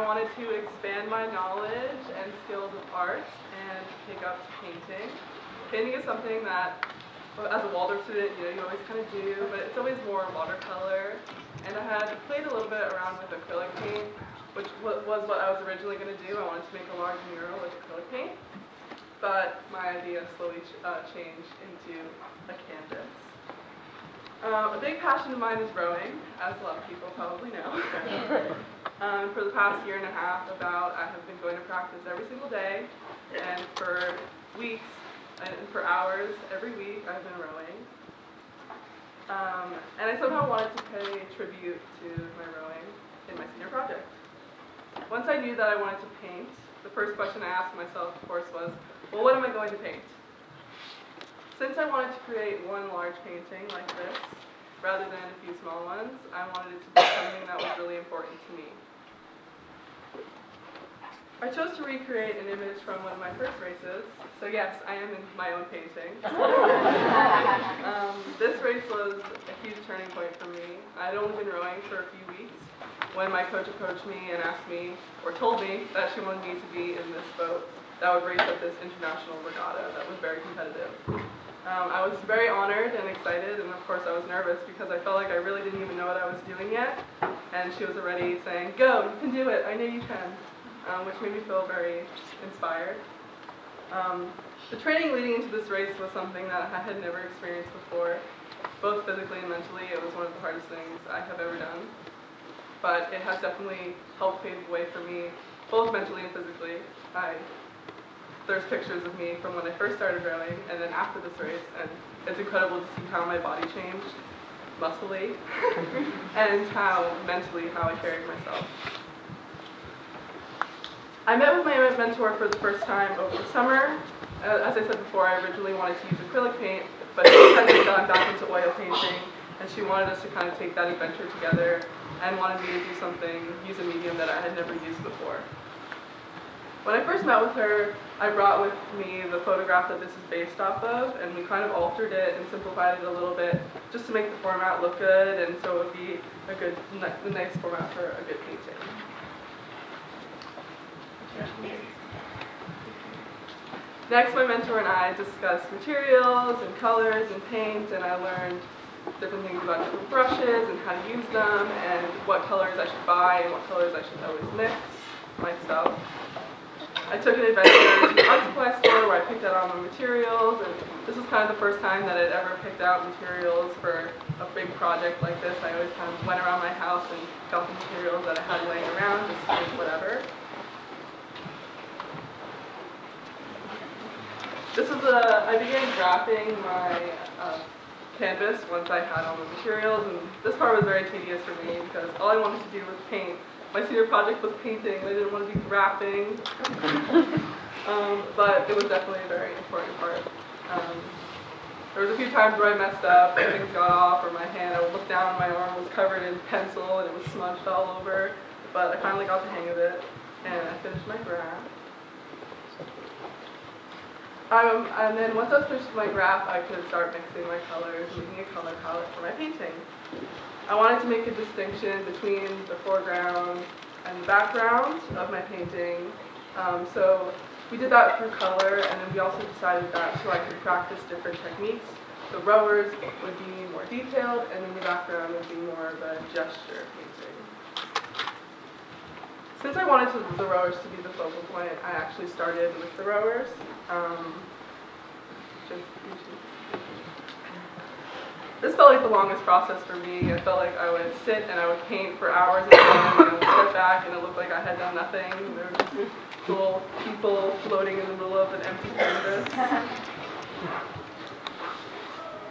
I wanted to expand my knowledge and skills of art and pick up painting. Painting is something that, as a Waldorf student, you know, you always kind of do, but it's always more watercolor. And I had played a little bit around with acrylic paint, which was what I was originally going to do. I wanted to make a large mural with acrylic paint, but my idea slowly ch uh, changed into a canvas. Um, a big passion of mine is rowing, as a lot of people probably know. um, for the past year and a half, about, I have been going to practice every single day, and for weeks and for hours every week, I've been rowing. Um, and I somehow wanted to pay tribute to my rowing in my senior project. Once I knew that I wanted to paint, the first question I asked myself, of course, was, well, what am I going to paint? Since I wanted to create one large painting like this, rather than a few small ones, I wanted it to be something that was really important to me. I chose to recreate an image from one of my first races, so yes, I am in my own painting. um, this race was a huge turning point for me. I'd only been rowing for a few weeks when my coach approached me and asked me, or told me, that she wanted me to be in this boat that would race at this international regatta that was very competitive. Um, I was very honored and excited, and of course I was nervous because I felt like I really didn't even know what I was doing yet. And she was already saying, go, you can do it, I know you can, um, which made me feel very inspired. Um, the training leading into this race was something that I had never experienced before, both physically and mentally. It was one of the hardest things I have ever done. But it has definitely helped pave the way for me, both mentally and physically. I there's pictures of me from when I first started rowing and then after this race, and it's incredible to see how my body changed muscly and how mentally how I carried myself. I met with my mentor for the first time over the summer. Uh, as I said before, I originally wanted to use acrylic paint, but she of gone back into oil painting, and she wanted us to kind of take that adventure together and wanted me to do something, use a medium that I had never used before. When I first met with her, I brought with me the photograph that this is based off of, and we kind of altered it and simplified it a little bit just to make the format look good, and so it would be a good, a nice format for a good painting. Next, my mentor and I discussed materials and colors and paint, and I learned different things about different brushes and how to use them, and what colors I should buy and what colors I should always mix myself. I took an adventure to the art supply store where I picked out all my materials, and this was kind of the first time that I'd ever picked out materials for a big project like this. I always kind of went around my house and got the materials that I had laying around, just make whatever. This is a, I began drafting my uh, canvas once I had all the materials, and this part was very tedious for me because all I wanted to do was paint my senior project was painting. I didn't want to be wrapping. um, but it was definitely a very important part. Um, there was a few times where I messed up, and things got off, or my hand, I would look down and my arm was covered in pencil and it was smudged all over. But I finally got the hang of it, and I finished my graph. Um, and then once I finished my graph, I could start mixing my colors, making a color palette for my painting. I wanted to make a distinction between the foreground and the background of my painting. Um, so we did that through color, and then we also decided that so I could practice different techniques. The rowers would be more detailed, and then the background would be more of a gesture. Since I wanted to, the rowers to be the focal point, I actually started with the rowers. Um, this felt like the longest process for me. I felt like I would sit and I would paint for hours and and I would step back and it looked like I had done nothing. There were just little people floating in the middle of an empty canvas.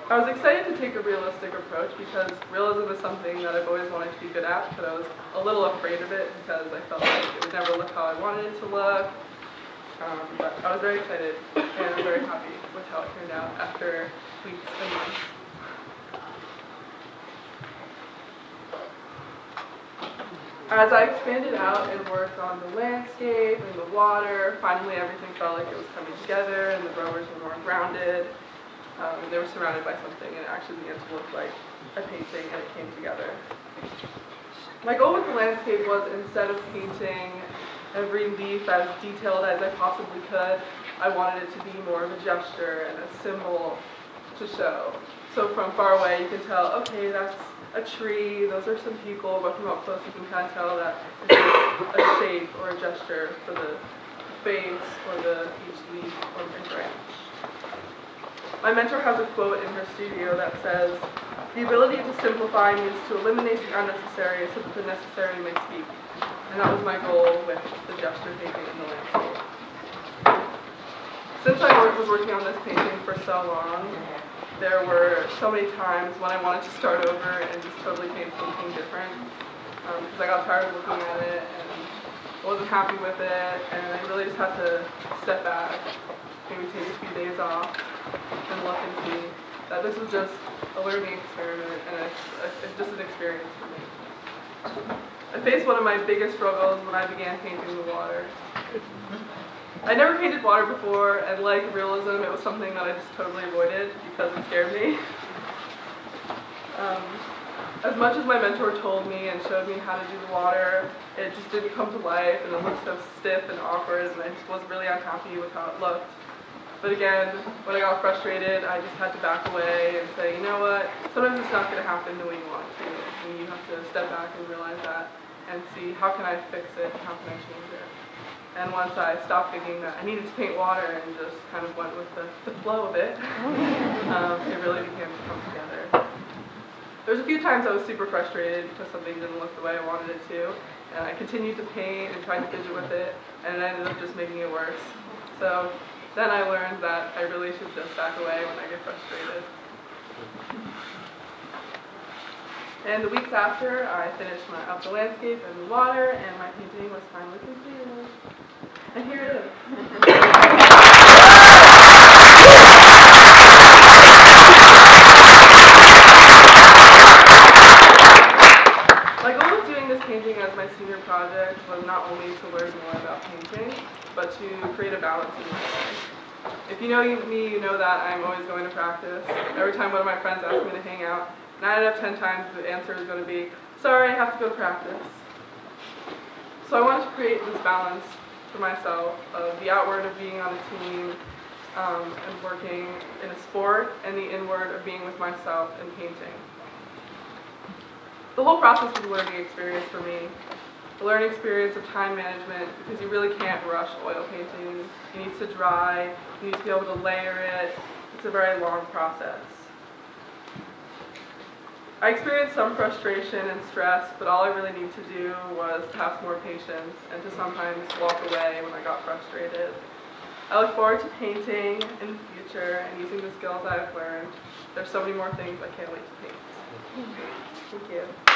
I was excited to take a realistic approach because realism is something that I've always wanted to be good at, but I was a little afraid of it because I felt like it would never look how I wanted it to look. Um, but I was very excited and very happy with how it turned out after weeks and months. As I expanded out and worked on the landscape and the water, finally everything felt like it was coming together and the rowers were more grounded. Um, and they were surrounded by something and it actually began to look like a painting and it came together. My goal with the landscape was instead of painting every leaf as detailed as I possibly could. I wanted it to be more of a gesture and a symbol to show. So from far away you can tell, okay, that's a tree, those are some people, but from up close you can kind of tell that it's a shape or a gesture for the face or the each leaf or branch. My mentor has a quote in her studio that says, the ability to simplify means to eliminate the unnecessary so that the necessary may speak. And that was my goal with the gesture painting in the landscape. Since I was working on this painting for so long, there were so many times when I wanted to start over and just totally paint something different. Because um, I got tired of looking at it and wasn't happy with it and I really just had to step back, maybe take a few days off and look and see that this was just a learning experiment and it's, just an experience for me. I faced one of my biggest struggles when I began painting the water. I never painted water before, and like realism, it was something that I just totally avoided because it scared me. Um, as much as my mentor told me and showed me how to do the water, it just didn't come to life, and it looked so stiff and awkward, and I just was really unhappy with how it looked. But again, when I got frustrated, I just had to back away and say, you know what, sometimes it's not going to happen the way you want it to, and you have to step back and realize that and see how can I fix it, how can I change it. And once I stopped thinking that I needed to paint water and just kind of went with the, the flow of it, um, it really began to come together. There's a few times I was super frustrated because something didn't look the way I wanted it to, and I continued to paint and tried to fidget with it, and it ended up just making it worse. So then I learned that I really should just back away when I get frustrated. And the weeks after, I finished my up the landscape and the water, and my painting was finally completed. And here it is. My goal of doing this painting as my senior project was not only to learn more about painting, but to create a balance in my life. If you know me, you know that I'm always going to practice. Every time one of my friends asks me to hang out, nine out of ten times the answer is going to be, sorry, I have to go practice. So I wanted to create this balance for myself of the outward of being on a team um, and working in a sport and the inward of being with myself and painting. The whole process was a learning experience for me. A learning experience of time management because you really can't rush oil painting. You need to dry, you need to be able to layer it. It's a very long process. I experienced some frustration and stress, but all I really needed to do was to have more patience and to sometimes walk away when I got frustrated. I look forward to painting in the future and using the skills I've learned. There's so many more things I can't wait to paint. Thank you.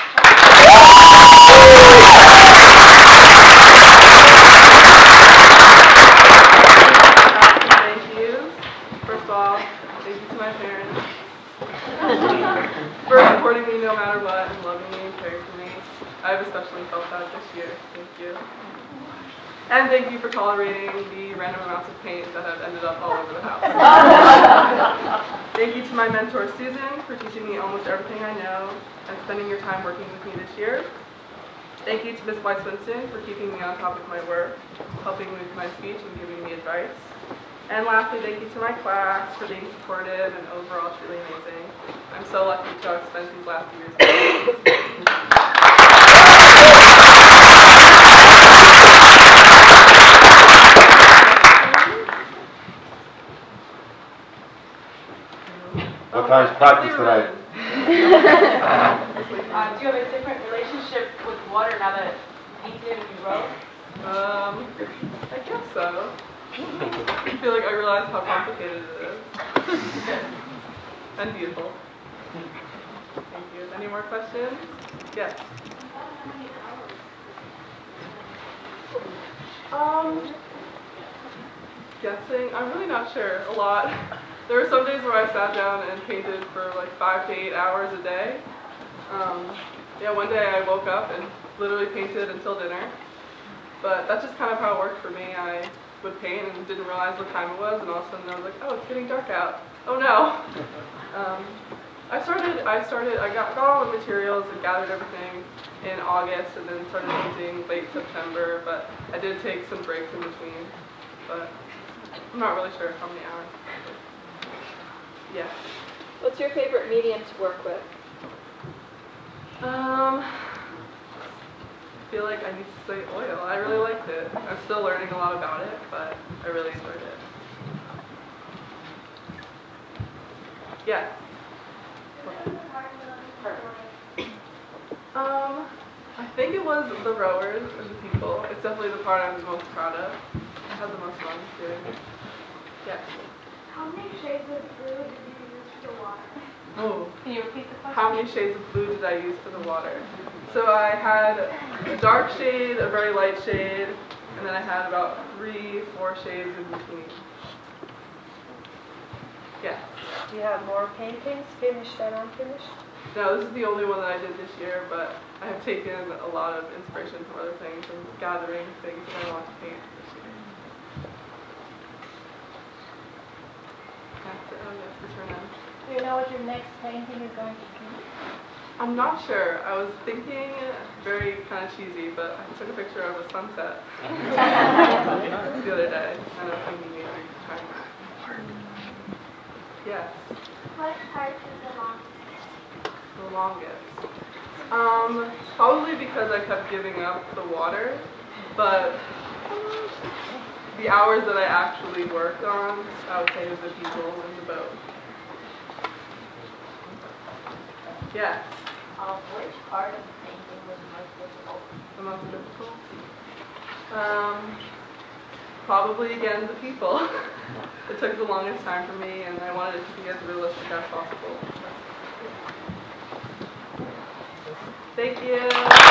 Especially felt that this year. Thank you. And thank you for tolerating the random amounts of paint that have ended up all over the house. thank you to my mentor Susan for teaching me almost everything I know and spending your time working with me this year. Thank you to Ms. Weiss Winston for keeping me on top of my work, helping me with my speech and giving me advice. And lastly, thank you to my class for being supportive and overall truly amazing. I'm so lucky to have spent these last few years practice tonight? uh, do you have a different relationship with water now that you did and you wrote? Um, I guess so. I feel like I realize how complicated it is. and beautiful. Thank you. Any more questions? Yes. Um, guessing, I'm really not sure. A lot. There were some days where I sat down and painted for like five to eight hours a day. Um, yeah, one day I woke up and literally painted until dinner. But that's just kind of how it worked for me. I would paint and didn't realize what time it was, and all of a sudden I was like, oh, it's getting dark out. Oh no. Um, I started, I started, I got, got all the materials and gathered everything in August and then started painting late September, but I did take some breaks in between, but I'm not really sure how many hours. Yeah. What's your favorite medium to work with? Um, I feel like I need to say oil. I really liked it. I'm still learning a lot about it, but I really enjoyed it. Yes. Um, I think it was the rowers and the people. It's definitely the part I'm most proud of. I had the most fun doing it. Yes. How many shades of blue did you use for the water? Oh. Can you repeat the question? How many shades of blue did I use for the water? So I had a dark shade, a very light shade, and then I had about three, four shades in between. Yes. Do you have more paintings, finished and unfinished? No, this is the only one that I did this year, but I have taken a lot of inspiration from other things and gathering things that I want to paint this year. That's it. Yes, it's her Do you know what your next painting is going to be? I'm not sure. I was thinking very kind of cheesy, but I took a picture of a sunset the other day, and I was thinking maybe trying that. Yes, What part is the longest? the longest. Um, probably because I kept giving up the water, but the hours that I actually worked on, I would say, was the people and the boat. Yes. Um, which part of the painting was most difficult? the most difficult? Um, probably again the people. it took the longest time for me, and I wanted it to be as realistic as possible. Thank you.